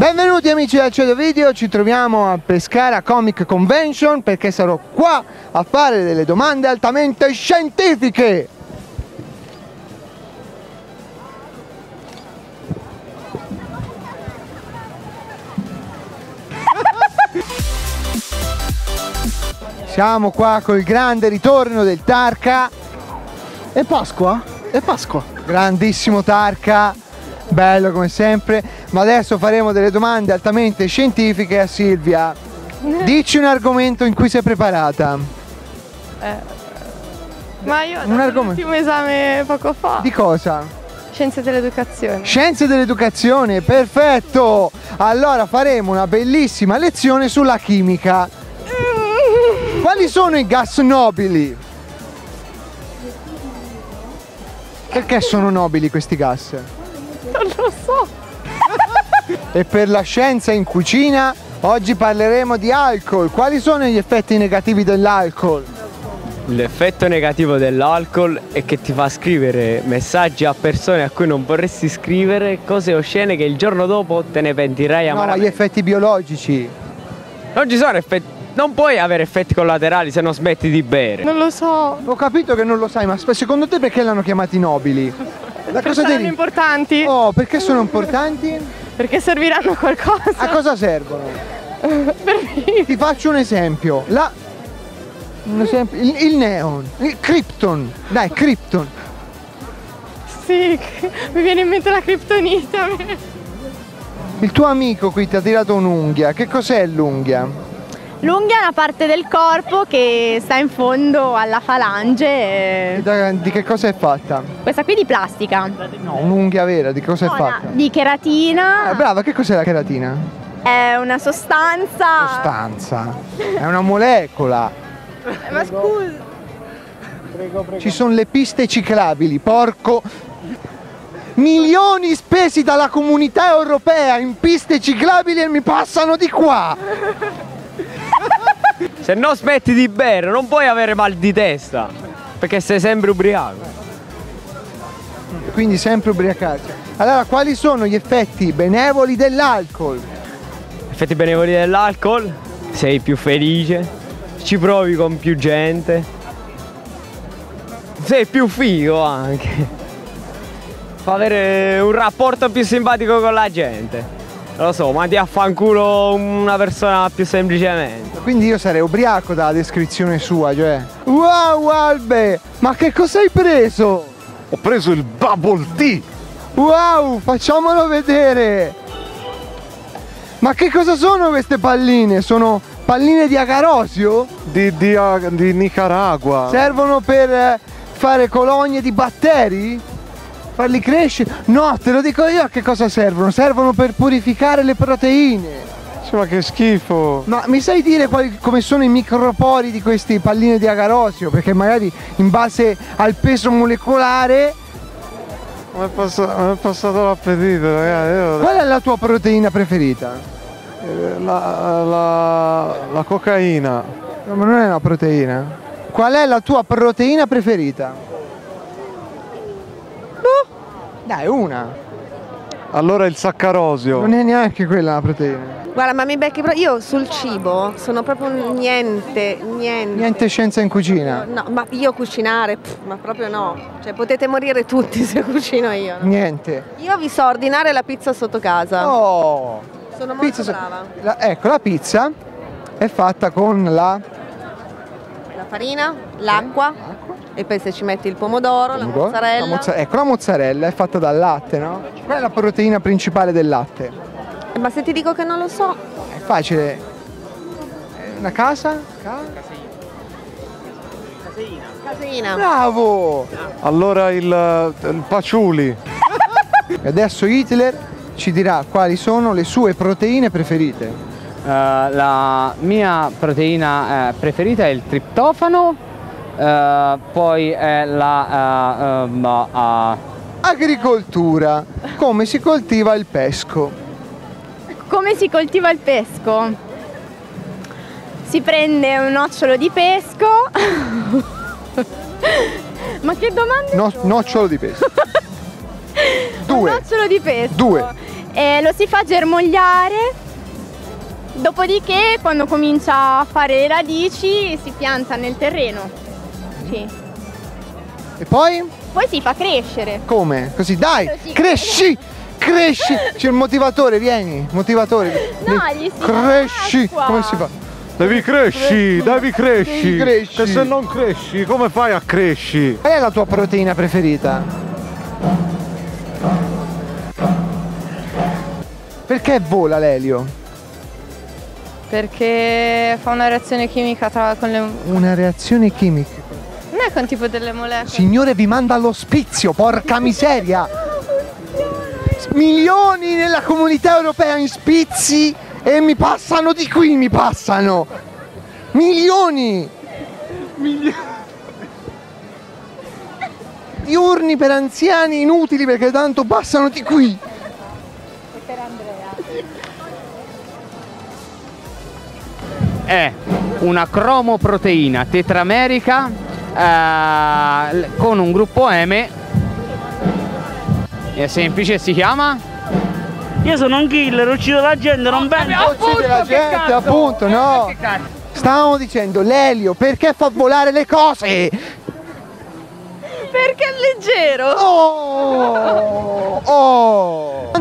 Benvenuti amici del Cedo Video, ci troviamo a Pescara Comic Convention perché sarò qua a fare delle domande altamente scientifiche. Siamo qua col grande ritorno del Tarca. È Pasqua? È Pasqua. Grandissimo Tarca, bello come sempre. Ma adesso faremo delle domande altamente scientifiche a Silvia. Dici un argomento in cui sei preparata. Ma io ho Un dato l'ultimo esame poco fa. Di cosa? Scienze dell'educazione. Scienze dell'educazione, perfetto! Allora faremo una bellissima lezione sulla chimica. Quali sono i gas nobili? Perché sono nobili questi gas? Lo so. E per la scienza in cucina, oggi parleremo di alcol. Quali sono gli effetti negativi dell'alcol? L'effetto negativo dell'alcol è che ti fa scrivere messaggi a persone a cui non vorresti scrivere, cose oscene che il giorno dopo te ne pentirai No, ma gli effetti biologici. Non ci sono effetti. Non puoi avere effetti collaterali se non smetti di bere. Non lo so. Ho capito che non lo sai, ma secondo te perché l'hanno chiamati nobili? Da cosa Saranno deriva? importanti Oh, perché sono importanti? perché serviranno a qualcosa. A cosa servono? Ti faccio un esempio. La... Un esempio. Il, il neon, il krypton. Dai, krypton. Sì, mi viene in mente la criptonita. Il tuo amico qui ti ha tirato un'unghia. Che cos'è l'unghia? L'unghia è una parte del corpo che sta in fondo alla falange. E e- da- di che cosa è fatta? Questa qui di plastica. No, un'unghia vera, di cosa è No, fatta? Di cheratina. Ah, brava, che cos'è la cheratina? È una sostanza. Sostanza. È una molecola. Ma scusa. Ci sono le piste ciclabili, porco. Milioni spesi dalla comunità europea in piste ciclabili e mi passano di qua. Se non smetti di bere, non puoi avere mal di testa. Perché sei sempre ubriaco. Quindi sempre ubriacarsi. Allora, quali sono gli effetti benevoli dell'alcol? Effetti benevoli dell'alcol, sei più felice, ci provi con più gente, sei più figo anche. Fa avere un rapporto più simpatico con la gente. Lo so, mandi a fanculo una persona più semplicemente. Quindi io sarei ubriaco dalla descrizione sua, cioè. Wow, Albe! Ma che cosa hai preso? Ho preso il bubble tea. Wow, facciamolo vedere! Ma che cosa sono queste palline? Sono palline di agarosio? Di, di, di Nicaragua. Servono per eh, fare colonie di batteri? Farli crescere? No, te lo dico io a che cosa servono. Servono per purificare le proteine. Sì, ma che schifo. Ma mi sai dire quali- come sono i micropori di queste palline di agarosio? Perché magari in base al peso molecolare, Mi è, passa- mi è passato l'appetito, ragazzi. Io- qual è la tua proteina preferita? La, la, la cocaina. No, ma non è una proteina. Qual è la tua proteina preferita? Dai, una. Allora il saccarosio. Non è neanche quella la proteina. Guarda, ma mi becchi pro- io sul cibo sono proprio niente, niente. Niente scienza in cucina. No, ma io cucinare, pff, ma proprio no. Cioè potete morire tutti se cucino io. no? Niente. Io vi so ordinare la pizza sotto casa. Oh! Sono molto Pizza so- brava. la- ecco, la pizza è fatta con La farina, l'acqua e poi se ci metti il pomodoro, la pomodoro, mozzarella. la mozza- ecco, la mozzarella è fatta dal latte, no? Qual è la proteina principale del latte? Eh, Ma se ti dico che non lo so, È facile. Una casa? caseina. Bravo! Allora il, il paciuli. E adesso Hitler ci dirà quali sono le sue proteine preferite. Eh, la mia proteina eh, preferita è il triptofano, eh, poi è la... eh, ehm, eh, Agricoltura. Come si coltiva il pesco? Come si coltiva il pesco? Si prende un nocciolo di pesco. Ma che domanda? No- nocciolo di pesco. Un Due. nocciolo di pesco. Due. e lo si fa germogliare. Dopodiché, quando comincia a fare le radici, si pianta nel terreno. Sì. E poi? Poi si fa crescere. Come? Così, dai, Così. cresci, cresci. C'è il motivatore, vieni, motivatore. No, gli si Cresci. Come si fa? Devi cresci, devi cresci. Devi cresci. Che se non cresci, come fai a cresci? Qual è la tua proteina preferita? Perché vola l'elio? Perché fa una reazione chimica tra, con le... Non Una reazione chimica. è con tipo delle molecole. Signore vi manda all'ospizio, porca miseria! Milioni nella comunità europea in spizi e mi passano di qui, mi passano! Milioni! Diurni per anziani inutili perché tanto passano di qui! È una cromoproteina tetramerica eh, con un gruppo M. È semplice, si chiama? Io sono un killer, uccido la gente, non vengo. Uccide la gente, appunto, no! Stavamo dicendo, l'elio, perché fa volare le cose? Perché è leggero. Oh!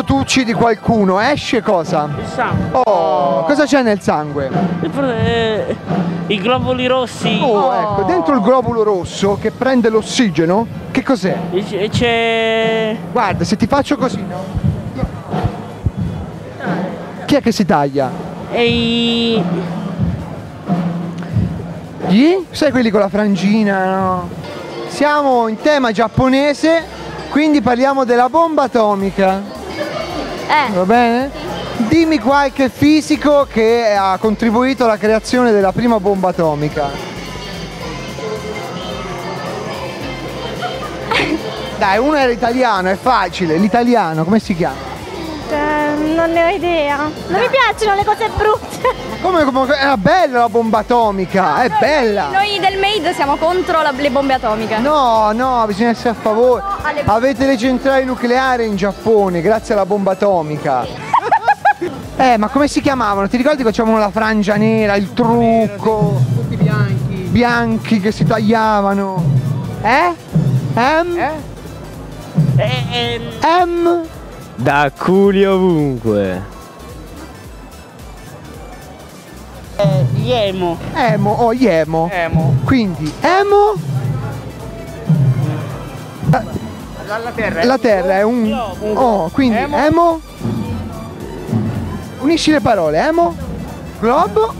Oh! Quando tu uccidi qualcuno esce cosa? Il sangue. Oh! Cosa c'è nel sangue? Eh, I globuli rossi. Oh, ecco, dentro il globulo rosso che prende l'ossigeno, che cos'è? C'è. Guarda, se ti faccio così, no? Chi è che si taglia? E i. Gli? Sai quelli con la frangina, no? Siamo in tema giapponese, quindi parliamo della bomba atomica. Eh, Va bene? Dimmi qualche fisico che ha contribuito alla creazione della prima bomba atomica. Dai, uno era italiano, è facile. L'italiano, come si chiama? eh, non ne ho idea. Non mi piacciono le cose brutte. Come, come era bella la bomba atomica, è bella. Noi del MAID siamo contro la- le bombe atomiche. No, no, bisogna essere a favore. alle- Avete le centrali nucleari in Giappone grazie alla bomba atomica. Eh, ma come si chiamavano? Ti ricordi che facevano la frangia nera, il trucco? Tutti bianchi. Bianchi che si tagliavano. Eh? M? e- e- M? Da culi ovunque. Gli emo. Emo, oh, Iemo. Emo. Quindi, Emo, La, la terra. la terra è un... Oh, quindi, Emo. Emo... Unisci le parole, Emo, globo...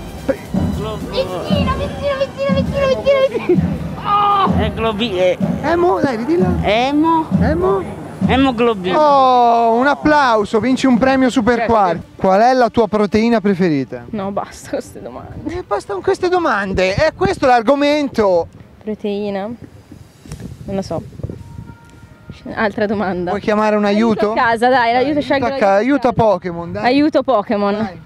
Globo- Vicino, vicino, vicino, vicino, vicino, vicino. e globi- e- Emo, dai, ridilla. emo. Emo... Emoglobina. Oh, un applauso, vinci un premio Super Quark. Qual è la tua proteina preferita? No, basta queste domande. E basta con queste domande, è questo l'argomento. Proteina? Non lo so. Altra domanda. Vuoi chiamare un aiuto? a casa, dai, l'aiuto scelgo Aiuta, l'aiuto a aiuta casa. Pokémon, dai. Aiuto Pokémon. Dai.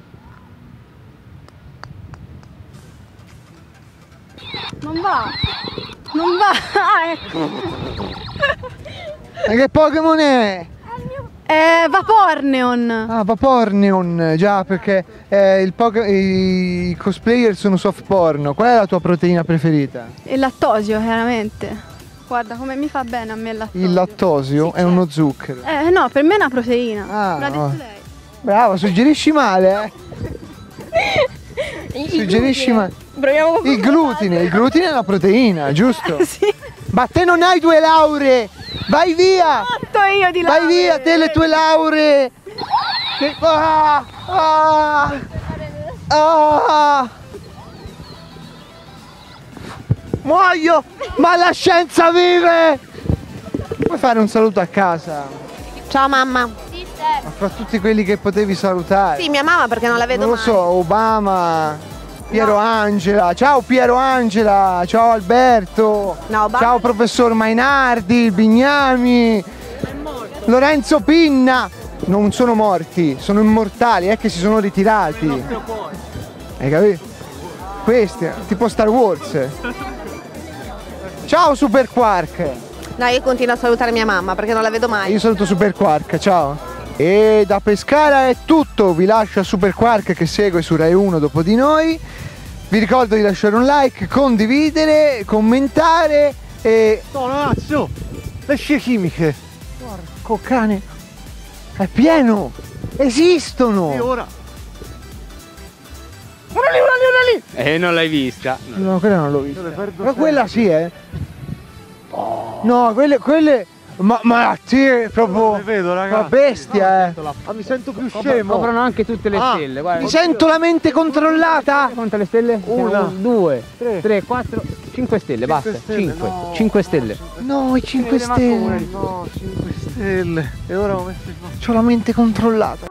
Non va. Non va. Ah, ecco. E che Pokémon è? Eh, Vaporneon. Ah, Vaporneon, già, perché eh, i cosplayer sono soft porno. Qual è la tua proteina preferita? Il lattosio, chiaramente. Guarda come mi fa bene a me il lattosio. Il lattosio è uno zucchero. Eh, no, per me è una proteina. Ah, l'ha detto oh. lei. Bravo, suggerisci male, eh? Suggerisci glutine. male. Proviamo Il glutine, il glutine è una proteina, giusto? Sì. Ma te non hai due lauree! Vai via! Vai via, te le tue lauree! Che... Ah, ah, ah. Muoio! Ma la scienza vive! Puoi fare un saluto a casa? Ciao mamma. Ma fra tutti quelli che potevi salutare. Sì, mia mamma perché non la vedo non lo mai. so, Obama, Piero Angela, ciao Piero Angela, ciao Alberto, No, ciao professor Mainardi, Bignami, Lorenzo Pinna. Non sono morti, sono immortali, è che si sono ritirati. Hai capito? Questi, tipo Star Wars. Ciao Super Quark. No, io continuo a salutare mia mamma perché non la vedo mai. Io saluto Super Quark, ciao. E da Pescara è tutto, vi lascio a Super Quark che segue su Rai 1 dopo di noi. Vi ricordo di lasciare un like, condividere, commentare e... No, ragazzo! Le scie chimiche! Porco cane! È pieno! Esistono! E ora? E non l'hai vista. No, quella non l'ho vista. Ma quella sì, eh. No, quelle, quelle. Ma, ma sì, è proprio. Vedo, ragazzi. Una bestia, eh. Ah, mi sento più scemo! Coprono anche tutte le Ah, stelle, guarda. Mi sento la mente controllata. Conta le stelle? Una, due, tre, tre, quattro, cinque stelle, basta. stelle, Cinque. no. Cinque stelle. No, i 5 stelle. No, 5 stelle! E ora come si fa? C'ho la mente controllata.